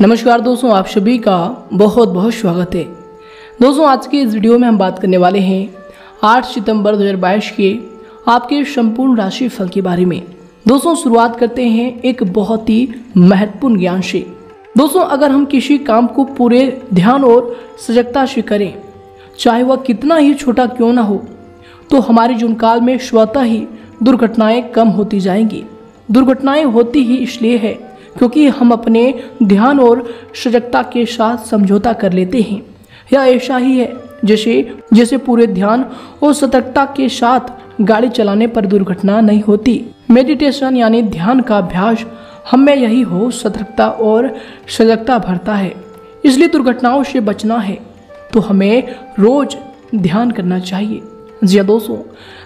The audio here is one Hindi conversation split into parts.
नमस्कार दोस्तों, आप सभी का बहुत बहुत स्वागत है। दोस्तों, आज के इस वीडियो में हम बात करने वाले हैं 8 सितंबर 2022 के आपके संपूर्ण राशि फल के बारे में। दोस्तों, शुरुआत करते हैं एक बहुत ही महत्वपूर्ण ज्ञान से। दोस्तों, अगर हम किसी काम को पूरे ध्यान और सजगता से करें, चाहे वह कितना ही छोटा क्यों ना हो तो हमारे जीवन काल में स्वतः ही दुर्घटनाएँ कम होती जाएँगी। दुर्घटनाएँ होती ही इसलिए है क्योंकि हम अपने ध्यान और सजगता के साथ समझौता कर लेते हैं। यह ऐसा ही है, जैसे जैसे पूरे ध्यान और सतर्कता के साथ गाड़ी चलाने पर दुर्घटना नहीं होती। मेडिटेशन यानी ध्यान का अभ्यास हमें यही हो, सतर्कता और सजगता भरता है। इसलिए दुर्घटनाओं से बचना है तो हमें रोज ध्यान करना चाहिए। जी हाँ दोस्तों।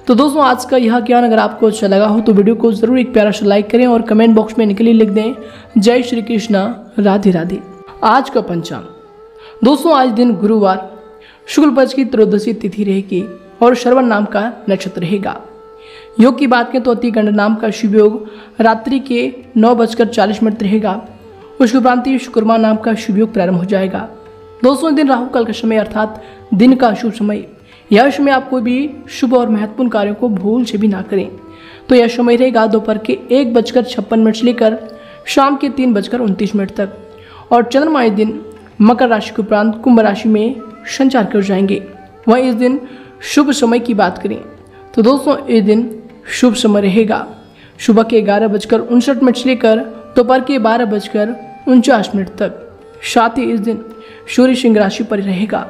तो दोस्तों, आज का यह ज्ञान अगर आपको अच्छा लगा हो तो वीडियो को ज़रूर एक प्यारा सा लाइक करें और कमेंट बॉक्स में निकली लिख दें। जय श्री कृष्णा, राधे राधे। आज का पंचांग। दोस्तों, आज दिन गुरुवार। शुक्ल पक्ष की त्रयोदशी तिथि रहेगी और श्रवण नाम का नक्षत्र रहेगा। योग की बात करें तो अति गंड नाम का शुभ योग रात्रि के नौ बजकर चालीस मिनट रहेगा। उसके उपरांत शुक्रमा नाम का शुभ योग प्रारंभ हो जाएगा। दोस्तों दिन राहु काल का समय अर्थात दिन का शुभ समय। यह समय आप कोई भी शुभ और महत्वपूर्ण कार्यों को भूल से भी ना करें। तो यह समय रहेगा दोपहर के एक बजकर छप्पन मिनट से लेकर शाम के तीन बजकर उनतीस मिनट तक। और चंद्रमा इस दिन मकर राशि के उपरांत कुंभ राशि में संचार कर जाएँगे। वहीं इस दिन शुभ समय की बात करें तो दोस्तों, इस दिन शुभ समय रहेगा। सुबह के ग्यारह बजकर उनसठ मिनट से लेकर दोपहर के बारह बजकर उनचास मिनट तक। साथ ही इस दिन सूर्य सिंह राशि पर रहेगा।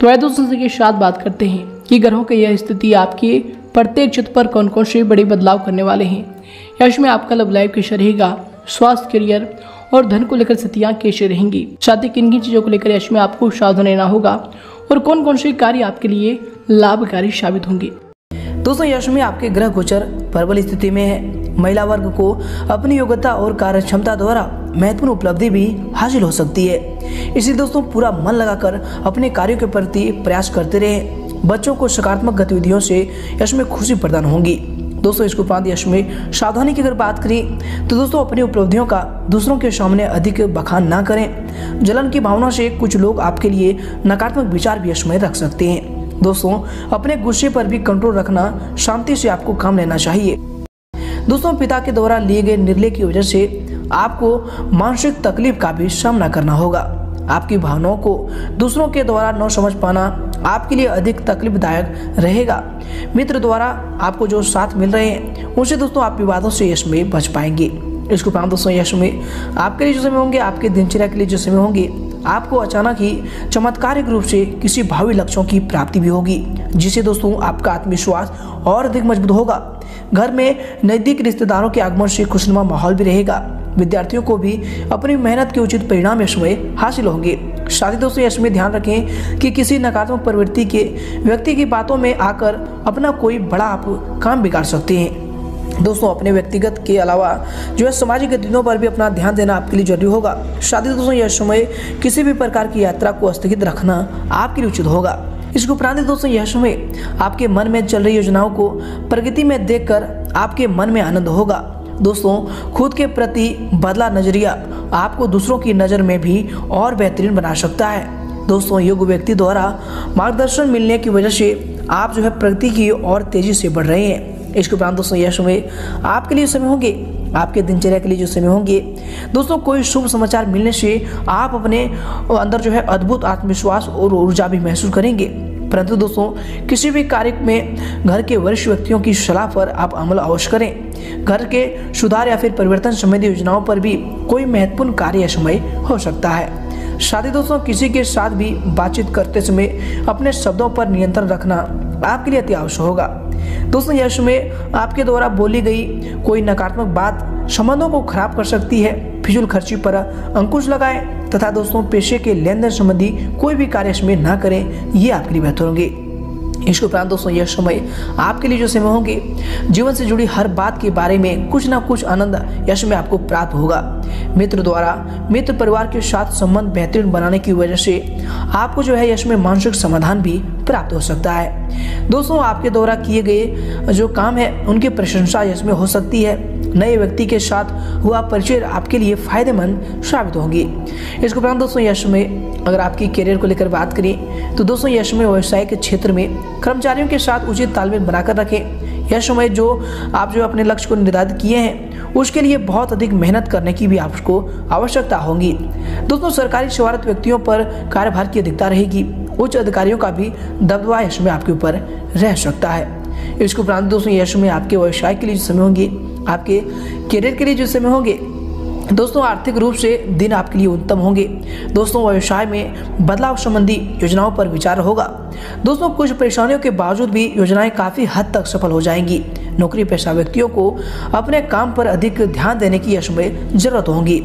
तो आए दोस्तों के साथ बात करते हैं? कि ग्रहों की यह स्थिति आपके प्रत्येक चित्र पर कौन कौन से बड़े बदलाव करने वाले हैं? यश में आपका लव लाइफ कैसे रहेगा? स्वास्थ्य, करियर और धन को लेकर स्थितियाँ कैसे रहेंगी? साथ ही किन किन चीज़ों को लेकर यश में आपको सावधान रहना होगा और कौन कौन से कार्य आपके लिए लाभकारी साबित होंगे। दोस्तों, यश में आपके ग्रह गोचर प्रबल स्थिति में है। महिला वर्ग को अपनी योग्यता और कार्य क्षमता द्वारा महत्वपूर्ण उपलब्धि भी हासिल हो सकती है। इसलिए दोस्तों, पूरा मन लगाकर अपने कार्यों के प्रति प्रयास करते रहे। बच्चों को सकारात्मक गतिविधियों से यश में खुशी प्रदान होंगी। दोस्तों, इसके उपरांत यश में सावधानी की अगर बात करें तो दोस्तों, अपनी उपलब्धियों का दूसरों के सामने अधिक बखान ना करें। जलन की भावना से कुछ लोग आपके लिए नकारात्मक विचार भी यश में रख सकते हैं। दोस्तों, अपने गुस्से पर भी कंट्रोल रखना शांति से आपको काम लेना चाहिए। दोस्तों पिता के द्वारा लिए गए निर्णय की वजह से आपको मानसिक तकलीफ़ का भी सामना करना होगा। आपकी भावनाओं को दूसरों के द्वारा न समझ पाना आपके लिए अधिक तकलीफदायक रहेगा। मित्र द्वारा आपको जो साथ मिल रहे हैं, उनसे दोस्तों आप विवादों से यश में बच पाएँगे। इसके उपरांत दोस्तों यश में आपके लिए जो समय होंगे, आपके दिनचर्या के लिए जो समय होंगे आपको अचानक ही चमत्कारिक रूप से किसी भावी लक्ष्यों की प्राप्ति भी होगी जिससे दोस्तों आपका आत्मविश्वास और अधिक मज़बूत होगा। घर में नज़दीक रिश्तेदारों के आगमन से खुशनुमा माहौल भी रहेगा। विद्यार्थियों को भी अपनी मेहनत के उचित परिणाम यशमय हासिल होंगे। शादी दोस्तों यश में ध्यान रखें कि किसी नकारात्मक प्रवृत्ति के व्यक्ति की बातों में आकर अपना कोई बड़ा आप काम बिगाड़ सकते हैं। दोस्तों, अपने व्यक्तिगत के अलावा जो है सामाजिक गतिविधियों पर भी अपना ध्यान देना आपके लिए ज़रूरी होगा। शादी दोस्तों, यह समय किसी भी प्रकार की यात्रा को स्थगित रखना आपके लिए उचित होगा। इसके उपरांत दोस्तों, यह समय आपके मन में चल रही योजनाओं को प्रगति में देखकर आपके मन में आनंद होगा। दोस्तों, खुद के प्रति बदला नज़रिया आपको दूसरों की नज़र में भी और बेहतरीन बना सकता है। दोस्तों योग व्यक्ति द्वारा मार्गदर्शन मिलने की वजह से आप जो है प्रगति की और तेज़ी से बढ़ रहे हैं। इसके उपरांत दोस्तों, यह समय आपके लिए समय होंगे, आपके दिनचर्या के लिए जो समय होंगे। दोस्तों, कोई शुभ समाचार मिलने से आप अपने अंदर जो है अद्भुत आत्मविश्वास और ऊर्जा भी महसूस करेंगे। परंतु दोस्तों, किसी भी कार्य में घर के वरिष्ठ व्यक्तियों की सलाह पर आप अमल अवश्य करें। घर के सुधार या फिर परिवर्तन संबंधी योजनाओं पर भी कोई महत्वपूर्ण कार्य समय हो सकता है। शादी दोस्तों, किसी के साथ भी बातचीत करते समय अपने शब्दों पर नियंत्रण रखना आपके लिए अति आवश्यक होगा। दोस्तों यश में आपके द्वारा बोली गई कोई नकारात्मक बात संबंधों को खराब कर सकती है। फिजूल खर्ची पर अंकुश लगाएँ तथा दोस्तों, पेशे के लेन देन संबंधी कोई भी कार्य इसमें ना करें, ये आपके लिए बेहतर होंगे। इसके उपरांत दोस्तों, यह समय आपके लिए जो समय होंगे, जीवन से जुड़ी हर बात के बारे में कुछ ना कुछ आनंद यश में आपको प्राप्त होगा। मित्र द्वारा, मित्र परिवार के साथ संबंध बेहतरीन बनाने की वजह से आपको जो है यश में मानसिक समाधान भी प्राप्त हो सकता है। दोस्तों, आपके द्वारा किए गए जो काम है, उनकी प्रशंसा यश में हो सकती है। नए व्यक्ति के साथ हुआ परिचय आपके लिए फ़ायदेमंद साबित होगी। इसके उपरांत दोस्तों यश में अगर आपकी करियर को लेकर बात करें तो दोस्तों यश में व्यवसाय के क्षेत्र में कर्मचारियों के साथ उचित तालमेल बनाकर रखें। यश में जो आप जो अपने लक्ष्य को निर्धारित किए हैं, उसके लिए बहुत अधिक मेहनत करने की भी आपको आवश्यकता होगी। दोस्तों, सरकारी सेवारत व्यक्तियों पर कार्यभार की अधिकता रहेगी। उच्च अधिकारियों का भी दबदबा यश में आपके ऊपर रह सकता है। इसके उपरांत दोस्तों यश में आपके व्यवसाय के लिए जो समय होंगे, आपके करियर के लिए जो समय होंगे दोस्तों, आर्थिक रूप से दिन आपके लिए उत्तम होंगे। दोस्तों, व्यवसाय में बदलाव संबंधी योजनाओं पर विचार होगा। दोस्तों, कुछ परेशानियों के बावजूद भी योजनाएँ काफ़ी हद तक सफल हो जाएँगी। नौकरी पेशा व्यक्तियों को अपने काम पर अधिक ध्यान देने की यश में ज़रूरत होगी।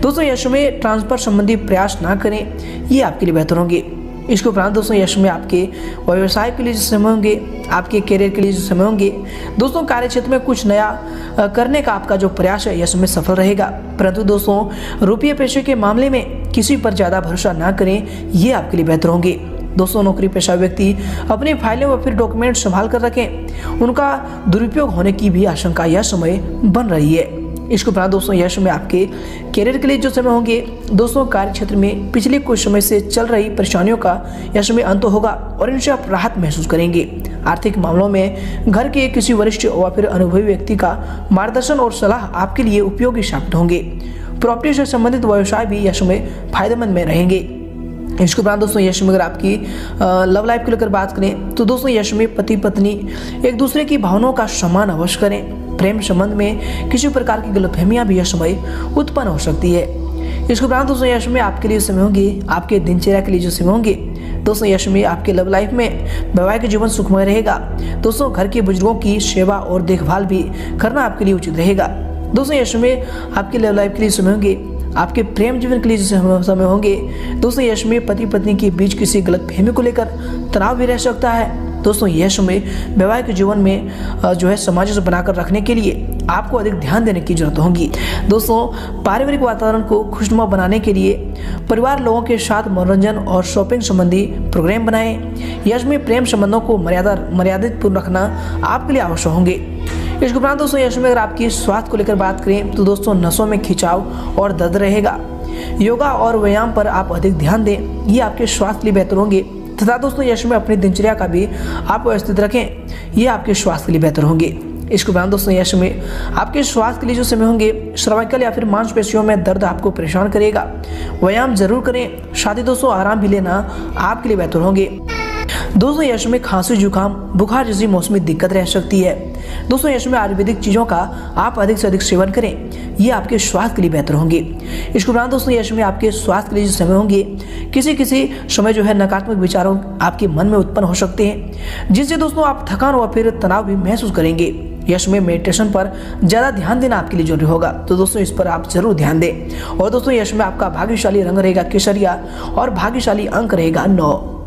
दोस्तों, यश में ट्रांसफ़र संबंधी प्रयास ना करें, ये आपके लिए बेहतर होंगे। इसके उपरांत दोस्तों यश में आपके व्यवसाय के लिए जो समय होंगे, आपके करियर के लिए जो समय होंगे, दोस्तों कार्य क्षेत्र में कुछ नया करने का आपका जो प्रयास है, यश में सफल रहेगा। परंतु दोस्तों, रुपये पैसे के मामले में किसी पर ज़्यादा भरोसा ना करें, ये आपके लिए बेहतर होंगे। दोस्तों, नौकरी पेशा व्यक्ति अपनी फाइलें व फिर डॉक्यूमेंट संभाल कर रखें। उनका दुरुपयोग होने की भी आशंका यह समय बन रही है। इसके उपरांत दोस्तों यश में आपके करियर के लिए जो समय होंगे, दोस्तों, कार्य क्षेत्र में पिछले कुछ समय से चल रही परेशानियों का यश में अंत होगा और इनसे आप राहत महसूस करेंगे। आर्थिक मामलों में घर के किसी वरिष्ठ व फिर अनुभवी व्यक्ति का मार्गदर्शन और सलाह आपके लिए उपयोगी साबित होंगे। प्रॉपर्टी से संबंधित व्यवसाय भी यश में फ़ायदेमंद में रहेंगे। इसके उपरांत दोस्तों यश में अगर आपकी लव लाइफ को लेकर बात करें तो दोस्तों यश में पति पत्नी एक दूसरे की भावनाओं का सम्मान अवश्य करें। प्रेम संबंध में किसी प्रकार की गलतफहमियाँ भी यह समय उत्पन्न हो सकती है। इसके उपरांत दोस्तों यश में आपके लिए समय होंगे, आपके दिनचर्या के लिए जो समय होंगे। दोस्तों यश में आपके लव लाइफ में वैवाहिक जीवन सुखमय रहेगा। दोस्तों, घर के बुज़ुर्गों की सेवा और देखभाल भी करना आपके लिए उचित रहेगा। दोस्तों यश में आपके लव लाइफ के लिए समय होंगे, आपके प्रेम जीवन के लिए समय होंगे। दोस्तों यश में पति पत्नी के बीच किसी गलत फहमी को लेकर तनाव भी रह सकता है। दोस्तों यह में, वैवाहिक जीवन में जो है सामंजस्य बनाकर रखने के लिए आपको अधिक ध्यान देने की ज़रूरत होगी। दोस्तों, पारिवारिक वातावरण को खुशनुमा बनाने के लिए परिवार लोगों के साथ मनोरंजन और शॉपिंग संबंधी प्रोग्राम बनाएँ। यश में प्रेम संबंधों को मर्यादा मर्यादित पूर्ण रखना आपके लिए आवश्यक होंगे। इसके उपरांत दोस्तों, यश में अगर आपकी स्वास्थ्य को लेकर बात करें तो दोस्तों, नसों में खिंचाव और दर्द रहेगा। योगा और व्यायाम पर आप अधिक ध्यान दें, ये आपके स्वास्थ्य लिए बेहतर होंगे। तथा दोस्तों, यश में अपनी दिनचर्या का भी आप व्यवस्थित रखें। ये आपके स्वास्थ्य के लिए बेहतर होंगे। इसके उपरांत दोस्तों, यश में आपके स्वास्थ्य के लिए जो समय होंगे सर्वाइकल या फिर मांसपेशियों में दर्द आपको परेशान करेगा। व्यायाम ज़रूर करें। ही दोस्तों, आराम भी लेना आपके लिए बेहतर होंगे। दोस्तों यश में खांसी, जुकाम, बुखार जैसी मौसमी दिक्कत रह सकती है। दोस्तों, यश में आयुर्वेदिक चीज़ों का आप अधिक से अधिक सेवन करें, ये आपके स्वास्थ्य के लिए बेहतर होंगे। इसके उपरांत दोस्तों, यश में आपके स्वास्थ्य के लिए समय होंगे किसी किसी समय जो है नकारात्मक विचारों आपके मन में उत्पन्न हो सकते हैं, जिससे दोस्तों आप थकान व फिर तनाव भी महसूस करेंगे। यश में मेडिटेशन पर ज़्यादा ध्यान देना आपके लिए ज़रूरी होगा तो दोस्तों, इस पर आप ज़रूर ध्यान दें। और दोस्तों, यश में आपका भाग्यशाली रंग रहेगा केसरिया और भाग्यशाली अंक रहेगा नौ।